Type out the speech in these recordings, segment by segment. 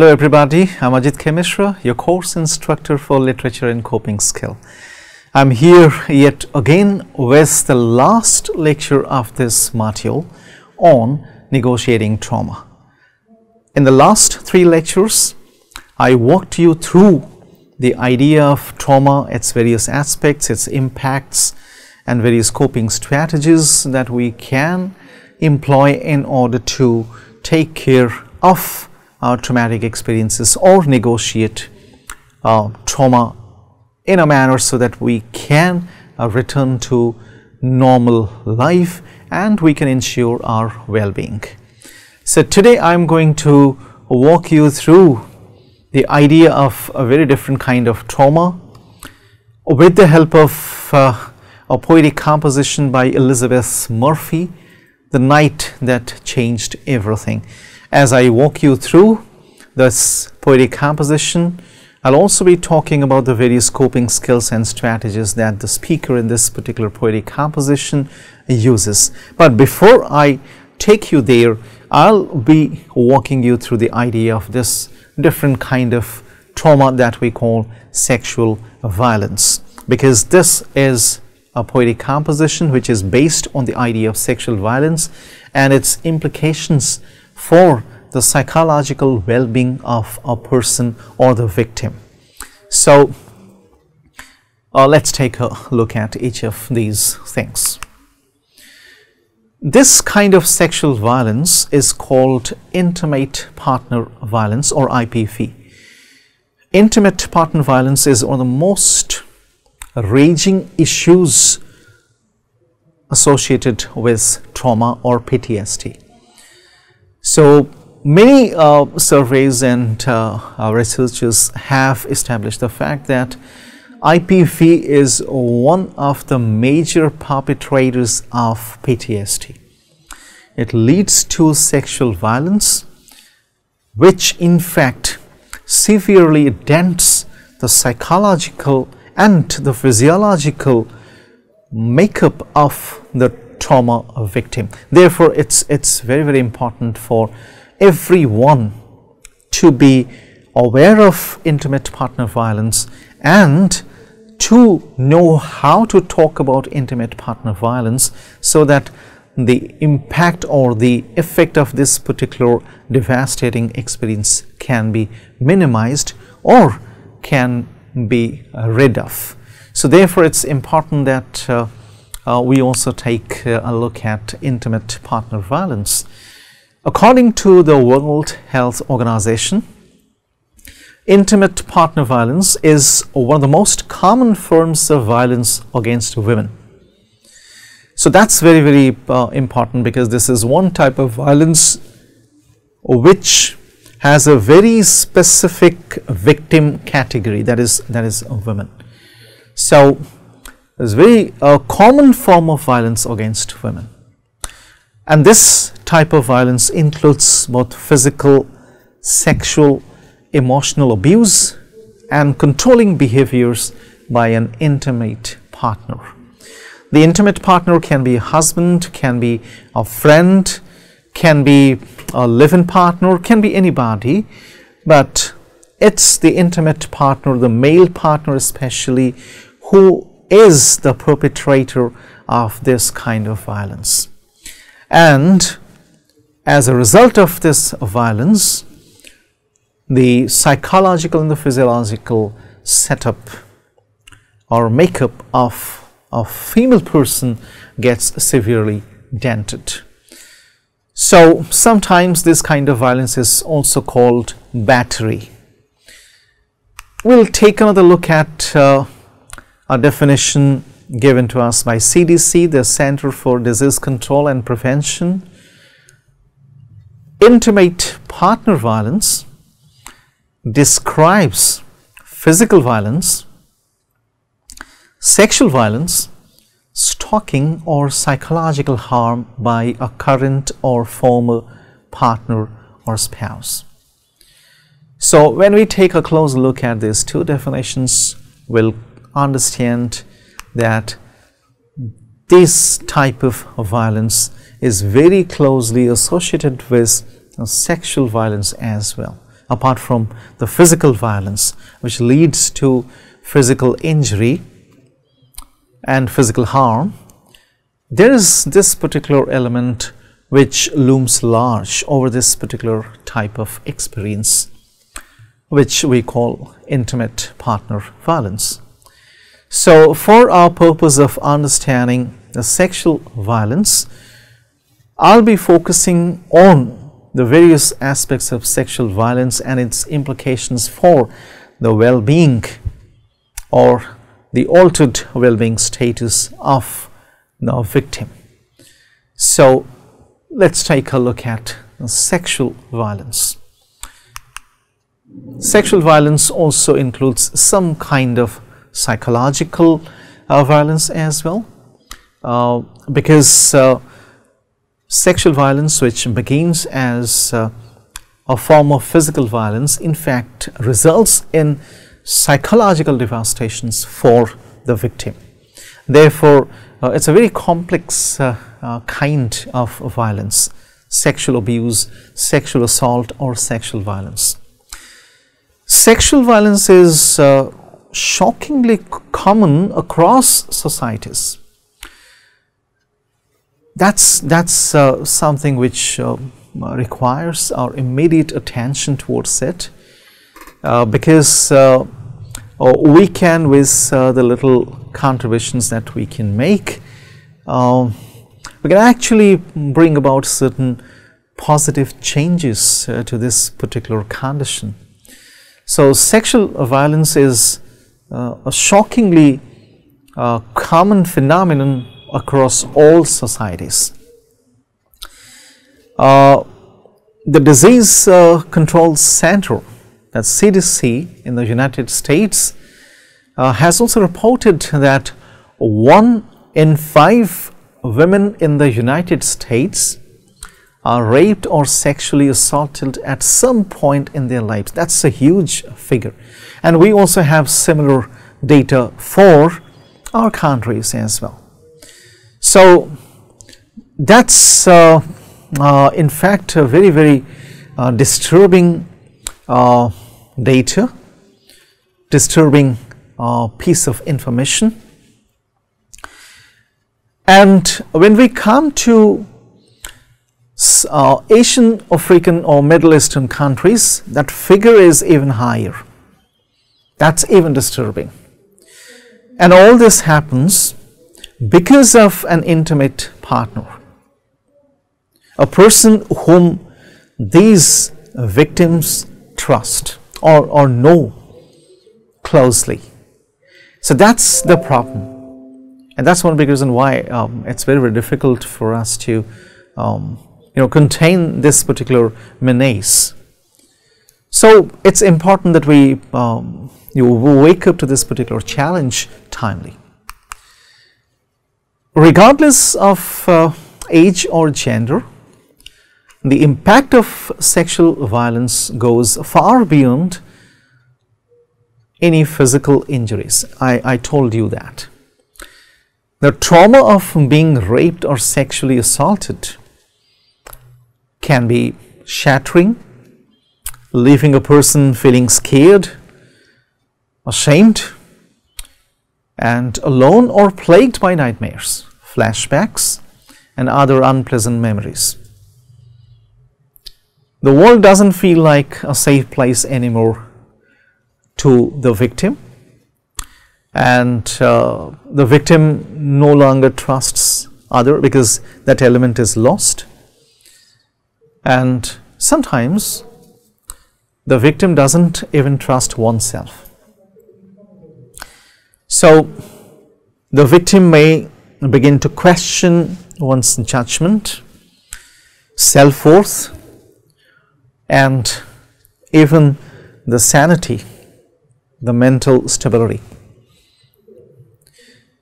Hello everybody, I'm Ajit K. Your course instructor for literature and coping skill. I'm here yet again with the last lecture of this module on negotiating trauma. In the last three lectures, I walked you through the idea of trauma, its various aspects, its impacts and various coping strategies that we can employ in order to take care of our traumatic experiences or negotiate uh, trauma in a manner so that we can uh, return to normal life and we can ensure our well-being. So today I am going to walk you through the idea of a very different kind of trauma with the help of uh, a poetic composition by Elizabeth Murphy, The Night That Changed Everything as I walk you through this poetic composition. I'll also be talking about the various coping skills and strategies that the speaker in this particular poetic composition uses. But before I take you there, I'll be walking you through the idea of this different kind of trauma that we call sexual violence because this is a poetic composition which is based on the idea of sexual violence and its implications for the psychological well-being of a person or the victim. So uh, let's take a look at each of these things. This kind of sexual violence is called intimate partner violence or IPV. Intimate partner violence is one of the most raging issues associated with trauma or PTSD. So many uh, surveys and uh, researchers have established the fact that IPV is one of the major perpetrators of PTSD. It leads to sexual violence, which in fact severely dents the psychological and the physiological makeup of the trauma victim. Therefore, it's, it's very, very important for everyone to be aware of intimate partner violence and to know how to talk about intimate partner violence so that the impact or the effect of this particular devastating experience can be minimized or can be rid of. So therefore, it's important that uh, uh, we also take uh, a look at intimate partner violence. According to the World Health Organization, intimate partner violence is one of the most common forms of violence against women. So that's very, very uh, important because this is one type of violence which has a very specific victim category that is that is women. So it's very uh, common form of violence against women. And this type of violence includes both physical, sexual, emotional abuse and controlling behaviors by an intimate partner. The intimate partner can be a husband, can be a friend, can be a live-in partner, can be anybody, but it's the intimate partner, the male partner especially, who is the perpetrator of this kind of violence. And as a result of this violence, the psychological and the physiological setup or makeup of a female person gets severely dented. So sometimes this kind of violence is also called battery. We'll take another look at uh, a definition given to us by CDC, the Center for Disease Control and Prevention. Intimate partner violence describes physical violence sexual violence, stalking or psychological harm by a current or former partner or spouse. So when we take a close look at these two definitions, we'll understand that this type of violence is very closely associated with uh, sexual violence as well. apart from the physical violence which leads to physical injury and physical harm, there is this particular element which looms large over this particular type of experience, which we call intimate partner violence. So, for our purpose of understanding the sexual violence, I'll be focusing on the various aspects of sexual violence and its implications for the well being or the altered well being status of the victim. So, let's take a look at sexual violence. Sexual violence also includes some kind of psychological uh, violence as well, uh, because uh, sexual violence, which begins as uh, a form of physical violence, in fact results in psychological devastations for the victim. Therefore, uh, it's a very complex uh, uh, kind of violence sexual abuse, sexual assault, or sexual violence. Sexual violence is uh, shockingly common across societies. That's, that's uh, something which uh, requires our immediate attention towards it because we can, with the little contributions that we can make, um, we can actually bring about certain positive changes uh, to this particular condition. So, sexual violence is uh, a shockingly uh, common phenomenon across all societies. Uh, the Disease uh, Control Center, that CDC in the United States, uh, has also reported that one in five women in the United States are raped or sexually assaulted at some point in their lives. That's a huge figure. And we also have similar data for our countries as well. So that's uh, uh, in fact a very, very uh, disturbing uh, data, disturbing uh, piece of information and when we come to uh, Asian, African or Middle Eastern countries, that figure is even higher. That's even disturbing. And all this happens because of an intimate partner, a person whom these victims trust or, or know closely. So that's the problem. And that's one big reason why um, it's very, very difficult for us to, um, you know, contain this particular menace. So it's important that we um, you wake up to this particular challenge timely. Regardless of uh, age or gender, the impact of sexual violence goes far beyond any physical injuries. I, I told you that. The trauma of being raped or sexually assaulted can be shattering, leaving a person feeling scared, ashamed, and alone or plagued by nightmares, flashbacks, and other unpleasant memories. The world doesn't feel like a safe place anymore to the victim and uh, the victim no longer trusts other because that element is lost and sometimes the victim doesn't even trust oneself so the victim may begin to question one's judgment self-worth and even the sanity the mental stability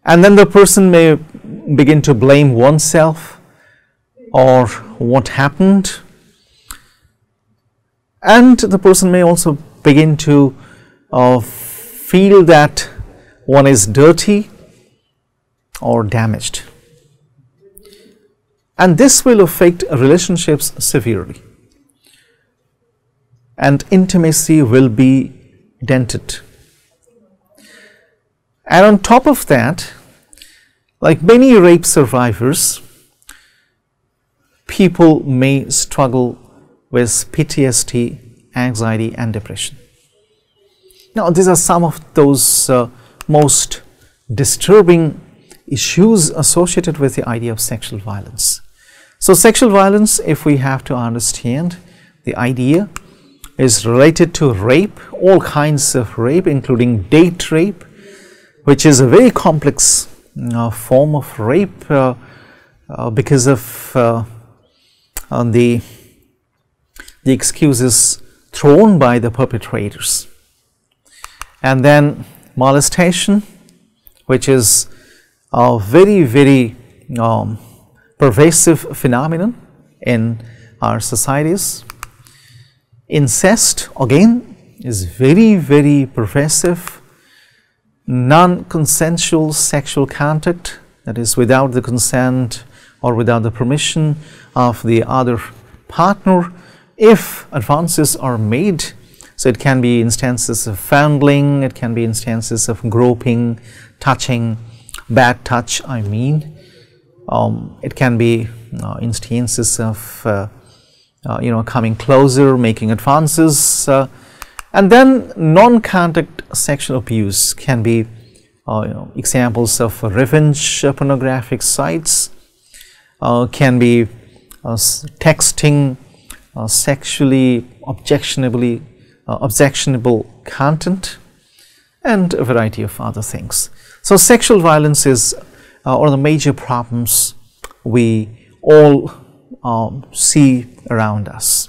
and then the person may begin to blame oneself or what happened. And the person may also begin to uh, feel that one is dirty or damaged. And this will affect relationships severely. and intimacy will be dented. And on top of that, like many rape survivors, people may struggle with PTSD, anxiety, and depression. Now, these are some of those uh, most disturbing issues associated with the idea of sexual violence. So, sexual violence, if we have to understand the idea, is related to rape, all kinds of rape, including date rape, which is a very complex uh, form of rape uh, uh, because of uh, the the excuses thrown by the perpetrators. And then molestation, which is a very, very um, pervasive phenomenon in our societies. Incest, again, is very, very pervasive. Non consensual sexual contact, that is, without the consent or without the permission of the other partner, if advances are made. So it can be instances of fondling, it can be instances of groping, touching, bad touch, I mean. Um, it can be uh, instances of uh, uh, you know coming closer, making advances, uh, and then non-contact sexual abuse can be uh, you know, examples of revenge pornographic sites, uh, can be texting sexually objectionably objectionable content, and a variety of other things. So, sexual violence is uh, one of the major problems we all um, see around us.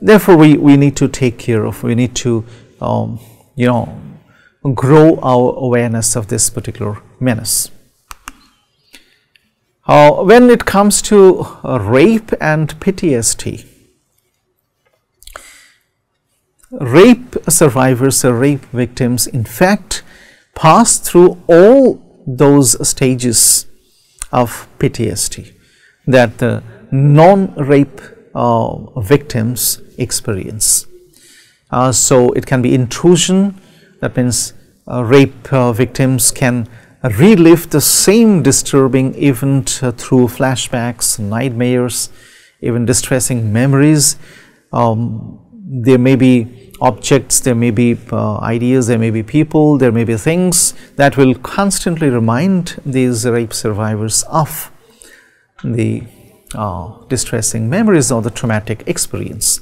Therefore, we, we need to take care of, we need to, um, you know, grow our awareness of this particular menace. Uh, when it comes to uh, rape and PTSD, rape survivors or rape victims in fact pass through all those stages of PTSD that the non-rape uh, victims experience. Uh, so, it can be intrusion that means uh, rape uh, victims can relive the same disturbing event uh, through flashbacks, nightmares, even distressing memories. Um, there may be objects, there may be uh, ideas, there may be people, there may be things that will constantly remind these rape survivors of the uh, distressing memories or the traumatic experience.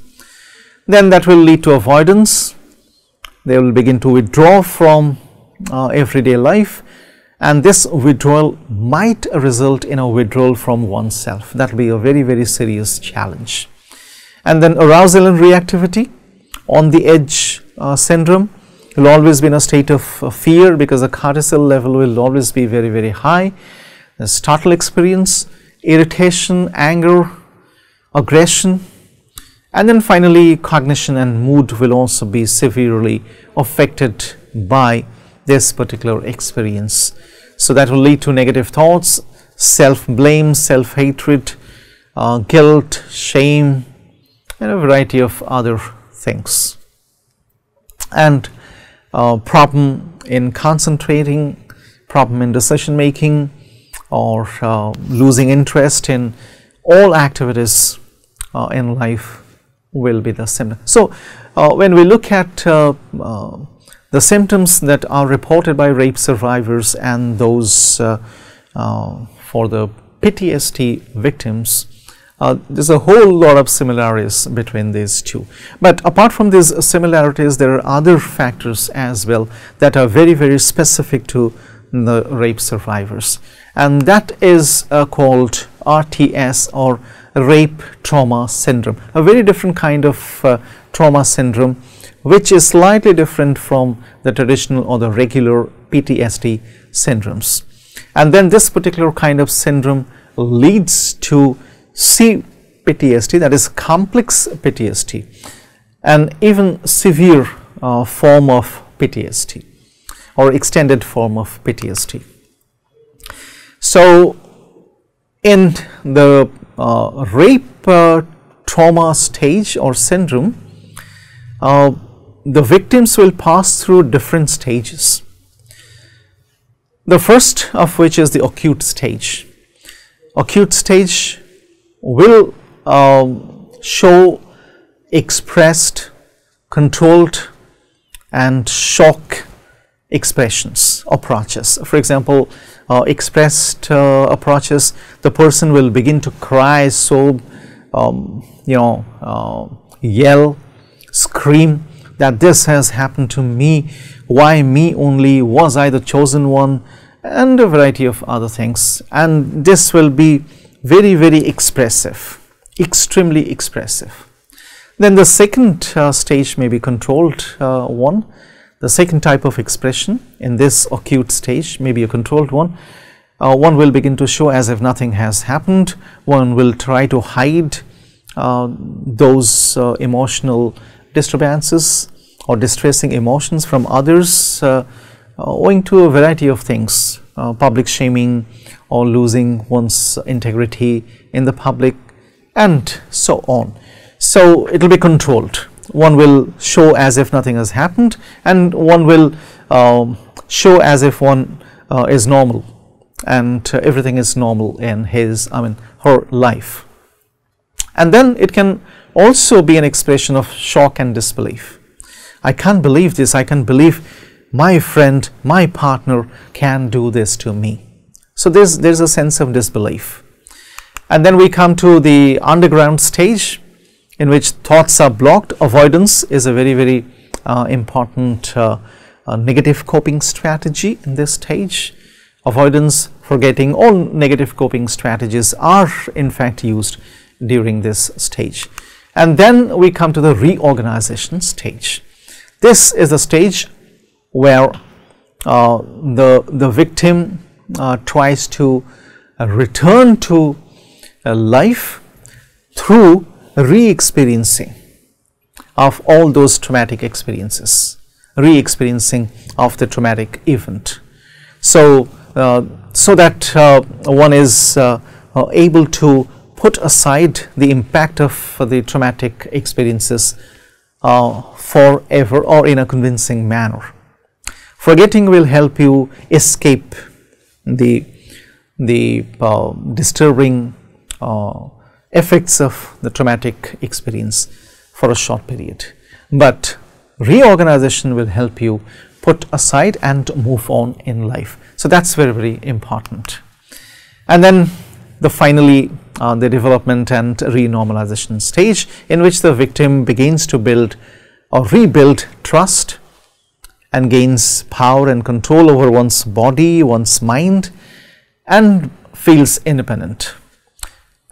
Then that will lead to avoidance, they will begin to withdraw from uh, everyday life and this withdrawal might result in a withdrawal from oneself. That will be a very, very serious challenge. And then arousal and reactivity on the edge uh, syndrome will always be in a state of uh, fear because the cortisol level will always be very very high. The startle experience, irritation, anger, aggression and then finally cognition and mood will also be severely affected by this particular experience. So, that will lead to negative thoughts, self blame, self hatred, uh, guilt, shame and a variety of other things and uh, problem in concentrating, problem in decision making or uh, losing interest in all activities uh, in life will be the symptom. So, uh, when we look at uh, uh, the symptoms that are reported by rape survivors and those for the PTSD victims, uh, there's a whole lot of similarities between these two. But apart from these similarities, there are other factors as well that are very, very specific to the rape survivors. And that is uh, called RTS or rape trauma syndrome, a very different kind of uh, trauma syndrome, which is slightly different from the traditional or the regular PTSD syndromes. And then this particular kind of syndrome leads to CPTSD that is complex PTSD and even severe uh, form of PTSD or extended form of PTSD. So, in the uh, rape uh, trauma stage or syndrome, uh, the victims will pass through different stages. The first of which is the acute stage. Acute stage will um, show expressed, controlled and shock expressions approaches. For example, uh, expressed uh, approaches, the person will begin to cry, so um, you know, uh, yell, scream that this has happened to me, why me only, was I the chosen one, and a variety of other things. And this will be very, very expressive, extremely expressive. Then the second uh, stage may be controlled uh, one. The second type of expression in this acute stage may be a controlled one. Uh, one will begin to show as if nothing has happened. One will try to hide uh, those uh, emotional disturbances or distressing emotions from others uh, owing to a variety of things, public shaming or losing one's integrity in the public and so on. So, it will be controlled. One will show as if nothing has happened and one will uh, show as if one uh, is normal and uh, everything is normal in his, I mean, her life. And then it can also be an expression of shock and disbelief. I can't believe this, I can't believe my friend, my partner can do this to me. So, there's, there's a sense of disbelief. And then we come to the underground stage in which thoughts are blocked, avoidance is a very, very uh, important uh, uh, negative coping strategy in this stage. Avoidance, forgetting, all negative coping strategies are in fact used during this stage. And then we come to the reorganization stage. This is the stage where uh, the, the victim tries to uh, return to life through re-experiencing of all those traumatic experiences, re-experiencing of the traumatic event. So, uh, so that uh, one is uh, uh able to put aside the impact of the traumatic experiences uh, forever or in a convincing manner. Forgetting will help you escape the, the uh, disturbing effects of the traumatic experience for a short period. But reorganization will help you put aside and move on in life. So, that is very, very important. And then the finally uh, the development and renormalization stage in which the victim begins to build or rebuild trust and gains power and control over one's body, one's mind and feels independent.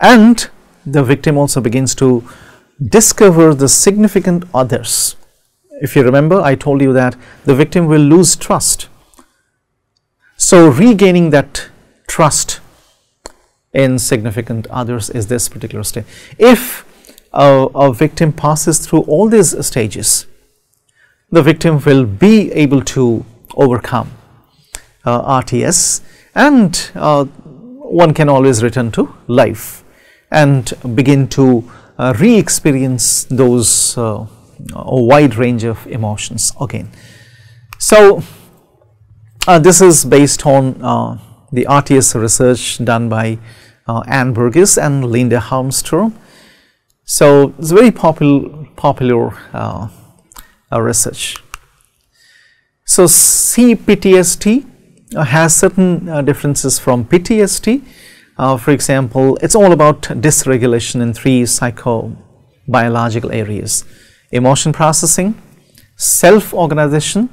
And the victim also begins to discover the significant others. If you remember, I told you that the victim will lose trust. So, regaining that trust in significant others is this particular stage. If a, a victim passes through all these stages, the victim will be able to overcome uh, RTS and uh, one can always return to life and begin to uh, re-experience those uh, a wide range of emotions again. So, uh, this is based on uh, the RTS research done by Ann Burgess and Lynda Holmstrom. So, it's very popular, popular uh, research. So, CPTSD has certain differences from PTSD uh, for example, it's all about dysregulation in three psychobiological areas emotion processing, self organization,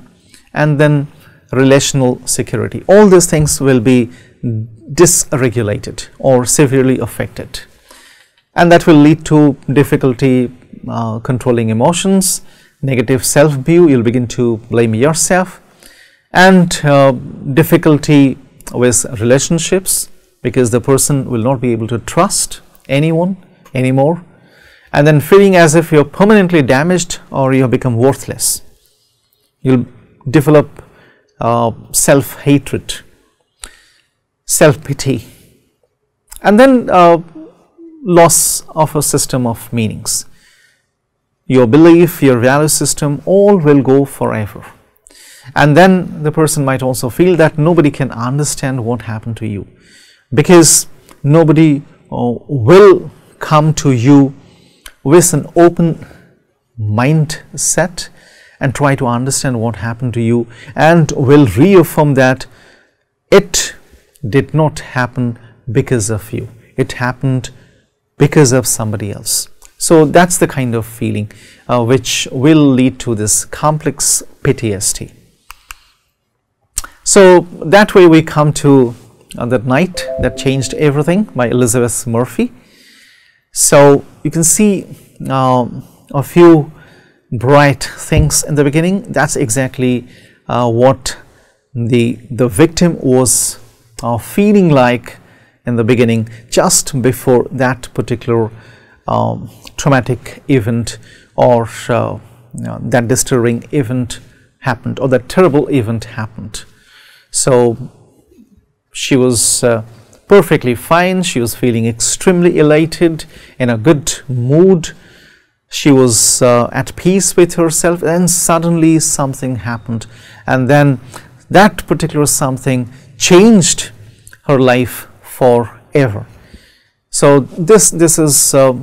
and then relational security. All these things will be dysregulated or severely affected, and that will lead to difficulty uh, controlling emotions, negative self view, you'll begin to blame yourself, and uh, difficulty with relationships because the person will not be able to trust anyone anymore and then feeling as if you're permanently damaged or you have become worthless. You'll develop uh, self hatred, self pity, and then uh, loss of a system of meanings. Your belief, your value system, all will go forever. And then the person might also feel that nobody can understand what happened to you because nobody uh, will come to you with an open mindset and try to understand what happened to you and will reaffirm that it did not happen because of you. It happened because of somebody else. So that's the kind of feeling uh, which will lead to this complex PTSD. So that way we come to uh, that night that changed everything by Elizabeth Murphy. So you can see uh, a few bright things in the beginning. That's exactly uh, what the the victim was uh, feeling like in the beginning, just before that particular um, traumatic event or uh, you know, that disturbing event happened or that terrible event happened. So she was uh, perfectly fine. She was feeling extremely elated, in a good mood. She was uh, at peace with herself, and suddenly something happened, and then that particular something changed her life forever. So this this is uh,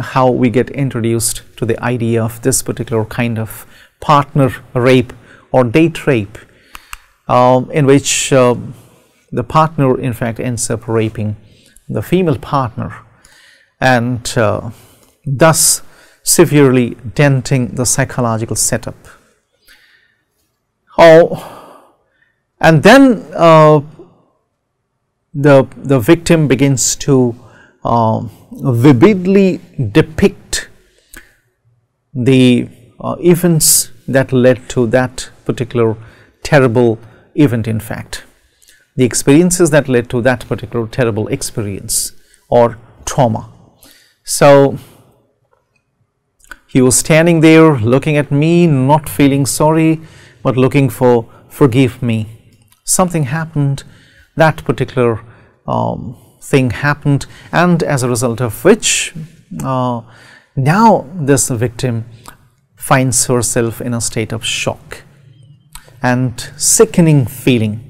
how we get introduced to the idea of this particular kind of partner rape or date rape, um, in which uh, the partner in fact ends up raping the female partner, and uh, thus severely denting the psychological setup. Oh, and then uh, the the victim begins to uh, vividly depict the uh, events that led to that particular terrible event in fact. The experiences that led to that particular terrible experience or trauma. So he was standing there looking at me not feeling sorry but looking for forgive me. Something happened. That particular um, thing happened and as a result of which uh, now this victim finds herself in a state of shock and sickening feeling.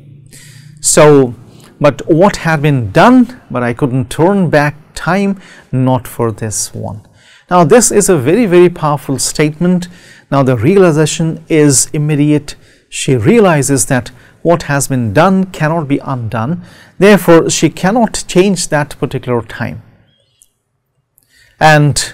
So, but what had been done, but I couldn't turn back time, not for this one. Now, this is a very, very powerful statement. Now, the realization is immediate. She realizes that what has been done cannot be undone. Therefore, she cannot change that particular time. And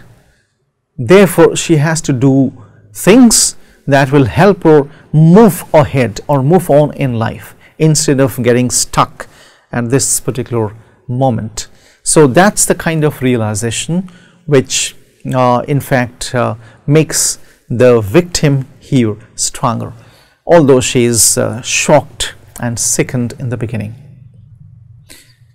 therefore, she has to do things that will help her move ahead or move on in life instead of getting stuck at this particular moment. So, that is the kind of realization which uh, in fact uh, makes the victim here stronger although she is uh, shocked and sickened in the beginning.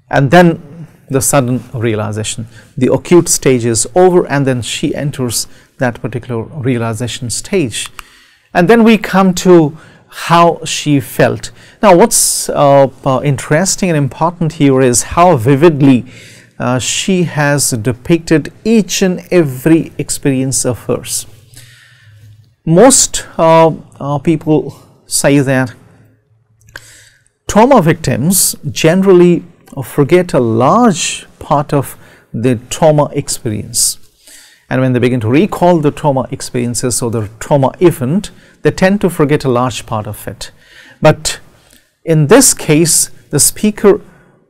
And then the sudden realization, the acute stage is over and then she enters that particular realization stage. And then we come to how she felt. Now, what's uh, uh, interesting and important here is how vividly uh, she has depicted each and every experience of hers. Most uh, uh, people say that trauma victims generally forget a large part of the trauma experience. And when they begin to recall the trauma experiences or the trauma event, they tend to forget a large part of it. But in this case, the speaker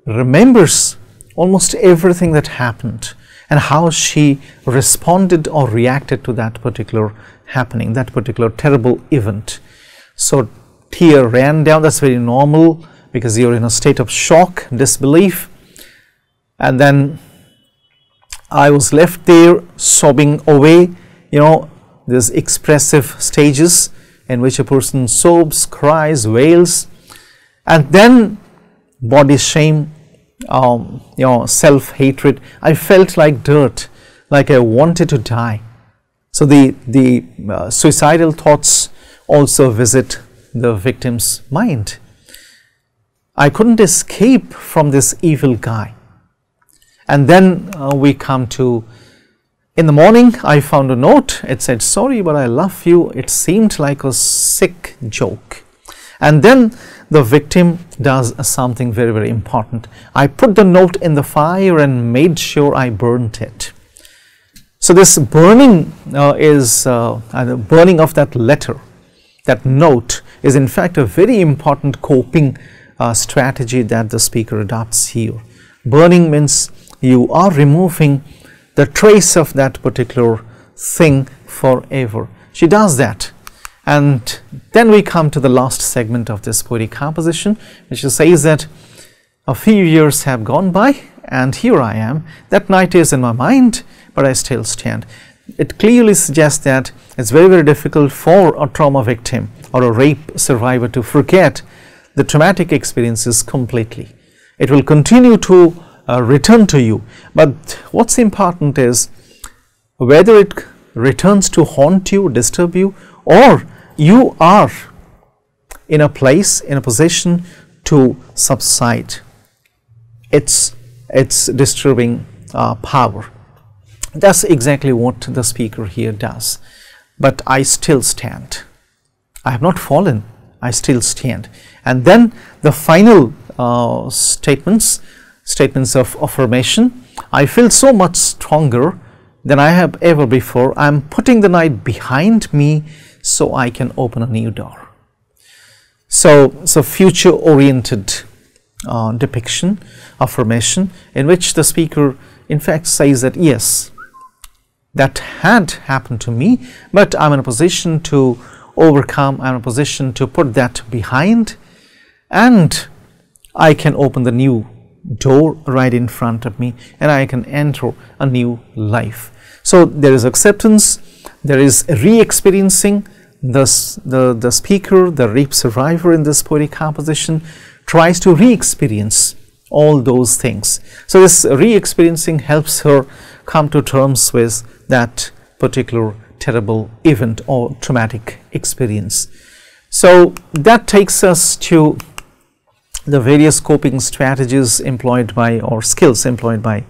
remembers almost everything that happened and how she responded or reacted to that particular happening, that particular terrible event. So tear ran down, that's very normal because you're in a state of shock, disbelief. And then I was left there sobbing away, you know, these expressive stages in which a person sobs, cries, wails, and then body shame, um, you know, self hatred. I felt like dirt, like I wanted to die. So the the uh, suicidal thoughts also visit the victim's mind. I couldn't escape from this evil guy. And then uh, we come to in the morning, I found a note. It said, Sorry, but I love you. It seemed like a sick joke. And then the victim does something very, very important. I put the note in the fire and made sure I burnt it. So, this burning uh, is uh, the burning of that letter, that note is in fact a very important coping uh, strategy that the speaker adopts here. Burning means you are removing the trace of that particular thing forever. She does that. And then we come to the last segment of this poetic composition, which says that a few years have gone by and here I am. That night is in my mind, but I still stand. It clearly suggests that it's very, very difficult for a trauma victim or a rape survivor to forget the traumatic experiences completely. It will continue to uh, return to you. But what's important is whether it returns to haunt you, disturb you, or you are in a place, in a position to subside its, its disturbing uh, power. That's exactly what the speaker here does. But I still stand. I have not fallen. I still stand. And then the final uh, statements statements of affirmation. I feel so much stronger than I have ever before. I am putting the night behind me so I can open a new door. So, so future oriented uh, depiction, affirmation, in which the speaker in fact says that yes, that had happened to me, but I'm in a position to overcome, I'm in a position to put that behind, and I can open the new door right in front of me and I can enter a new life. So there is acceptance, there is re-experiencing, the, the, the speaker, the rape survivor in this poetic composition tries to re-experience all those things. So this re-experiencing helps her come to terms with that particular terrible event or traumatic experience. So that takes us to the various coping strategies employed by or skills employed by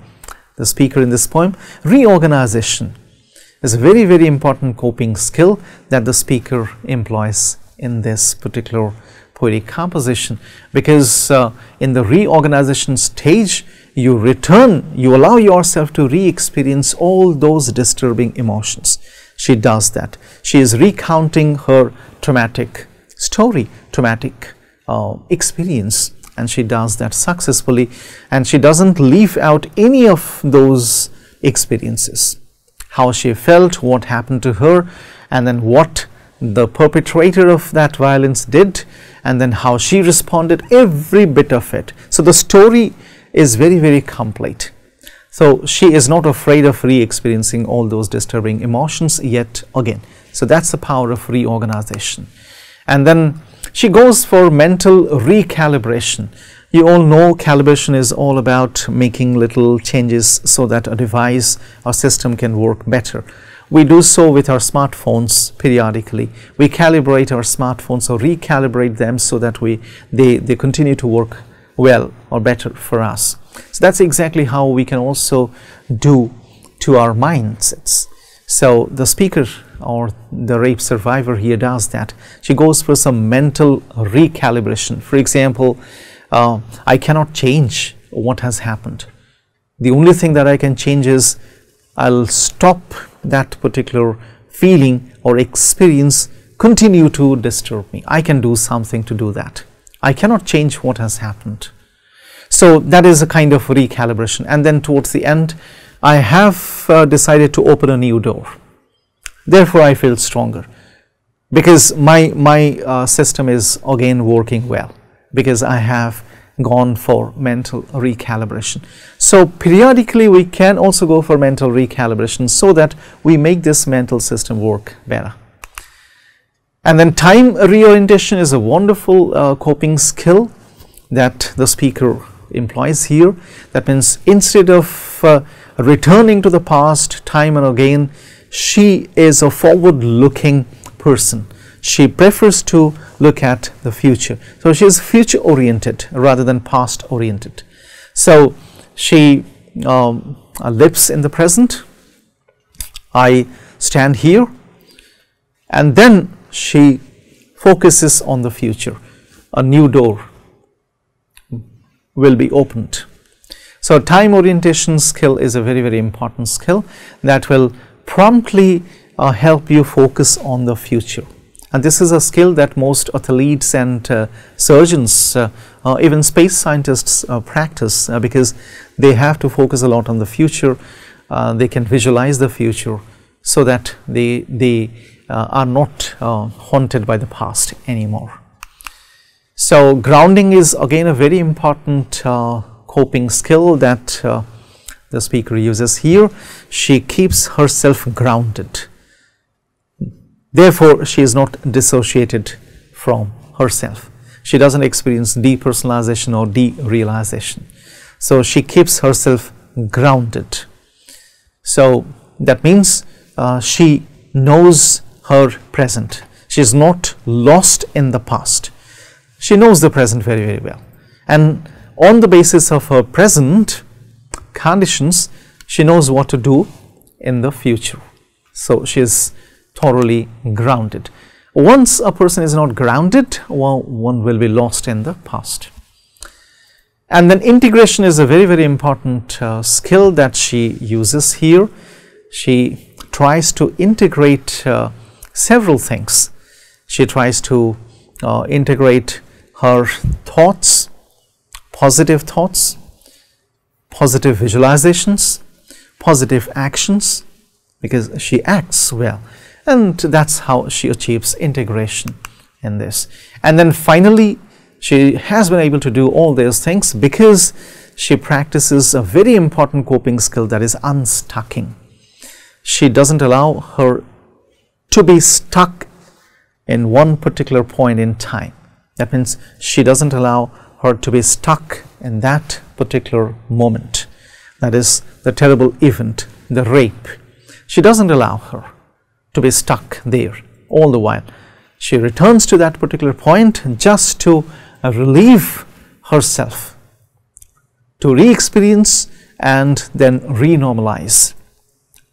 the speaker in this poem. Reorganization is a very very important coping skill that the speaker employs in this particular poetic composition because uh, in the reorganization stage you return you allow yourself to re-experience all those disturbing emotions. She does that. She is recounting her traumatic story traumatic uh, experience and she does that successfully. And she doesn't leave out any of those experiences. How she felt what happened to her and then what the perpetrator of that violence did and then how she responded every bit of it so the story is very very complete so she is not afraid of re-experiencing all those disturbing emotions yet again so that's the power of reorganization and then she goes for mental recalibration. You all know calibration is all about making little changes so that a device or system can work better. We do so with our smartphones periodically. We calibrate our smartphones or recalibrate them so that we they, they continue to work well or better for us. So that's exactly how we can also do to our mindsets. So the speaker or the rape survivor here does that. She goes for some mental recalibration. For example, uh, I cannot change what has happened. The only thing that I can change is I'll stop that particular feeling or experience continue to disturb me. I can do something to do that. I cannot change what has happened. So that is a kind of recalibration. And then towards the end, I have uh, decided to open a new door therefore I feel stronger because my my uh, system is again working well because I have gone for mental recalibration. So periodically we can also go for mental recalibration so that we make this mental system work better. And then time reorientation is a wonderful uh, coping skill that the speaker employs here. That means instead of uh, returning to the past time and again she is a forward looking person. She prefers to look at the future. So she is future oriented rather than past oriented. So she um, lives in the present I stand here and then she focuses on the future. A new door will be opened. So, time orientation skill is a very, very important skill that will promptly uh, help you focus on the future. And this is a skill that most athletes and uh, surgeons, uh, uh even space scientists uh, practice uh, because they have to focus a lot on the future. they can visualize the future so that they, they are not haunted by the past anymore. So, grounding is again a very important coping skill that the speaker uses here. She keeps herself grounded Therefore, she is not dissociated from herself. She doesn't experience depersonalization or derealization. So, she keeps herself grounded. So, that means uh, she knows her present. She is not lost in the past. She knows the present very, very well. And on the basis of her present conditions, she knows what to do in the future. So, she is thoroughly grounded. Once a person is not grounded, well, one will be lost in the past. And then integration is a very, very important uh, skill that she uses here. She tries to integrate uh, several things. She tries to uh, integrate her thoughts, positive thoughts, positive visualizations, positive actions, because she acts well and that's how she achieves integration in this. And then finally she has been able to do all these things because she practices a very important coping skill that is unstucking. She doesn't allow her to be stuck in one particular point in time. That means she doesn't allow her to be stuck in that particular moment. That is the terrible event the rape. She doesn't allow her to be stuck there all the while. She returns to that particular point just to uh, relieve herself, to re experience and then renormalize,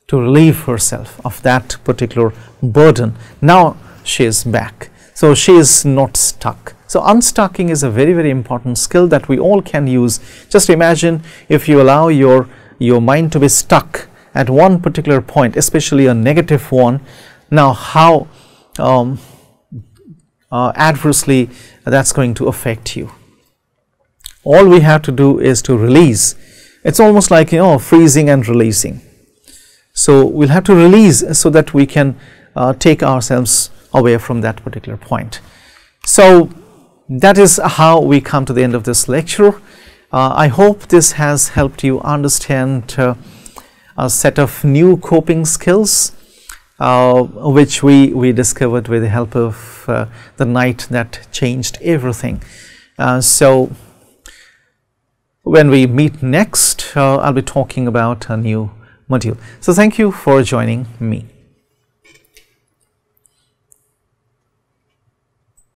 to relieve herself of that particular burden. Now she is back. So she is not stuck. So unstucking is a very, very important skill that we all can use. Just imagine if you allow your, your mind to be stuck at one particular point, especially a negative one, now how um, uh, adversely that's going to affect you. All we have to do is to release. It's almost like you know freezing and releasing. So we'll have to release so that we can uh, take ourselves away from that particular point. So that is how we come to the end of this lecture. Uh, I hope this has helped you understand uh, a set of new coping skills uh, which we, we discovered with the help of uh, the night that changed everything. Uh, so, when we meet next, uh, I'll be talking about a new module. So, thank you for joining me.